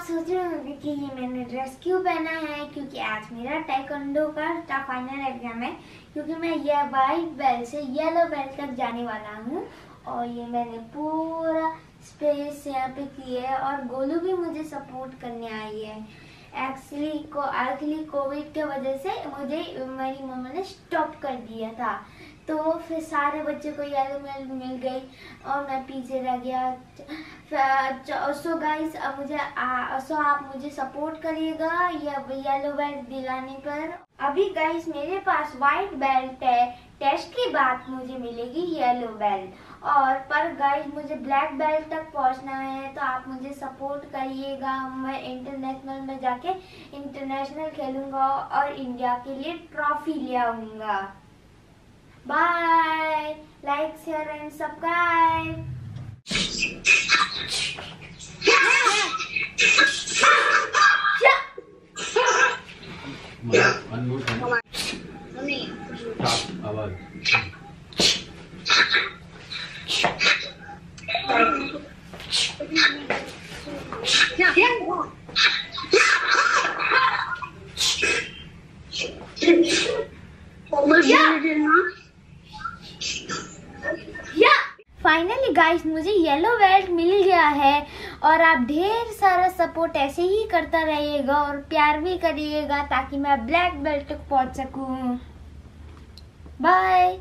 सोच रहे होंगे कि ये मैंने ड्रेस क्यों पहना है? क्योंकि आज मेरा टाइकोंडो का फाइनल एग्ज़ाम है। क्योंकि मैं ये वाइट बेल्ट से येलो बेल्ट तक जाने वाला हूँ। और ये मैंने पूरा स्पेस यहाँ पे की है और गोलू भी मुझे सपोर्ट करने आई है। एक्चुअली को एक्चुअली कोविड के वजह से मुझे मेरी मम्मा ने स्टॉप कर दिया था। तो फिर सारे बच्चे को येलो मेल मिल गई और मैं पीछे रह गया। सो गाइस अब मुझे सो आप मुझे सपोर्ट करिएगा या येलो बेल्ट दिलाने पर। अभी गाइस मेरे पास वाइट बेल्ट है। टेस्ट की बात मुझे मिलेगी येलो बेल्ट और पर गाइस मुझे ब्लैक बेल्ट तक पहुँचना है तो आप मुझे सपोर्ट करिएगा। मैं इंटरनेशनल में जाके इंटरनेशनल खेलूँगा और इंडिया के लिए ट्रॉफी ले आऊँगा। Bye. Like, share and subscribe. Yeah, yeah. Yeah. Finally guys मुझे येलो बेल्ट मिल गया है और आप ढेर सारा सपोर्ट ऐसे ही करता रहिएगा और प्यार भी करिएगा ताकि मैं ब्लैक बेल्ट तक पहुँच सकूँ। बाय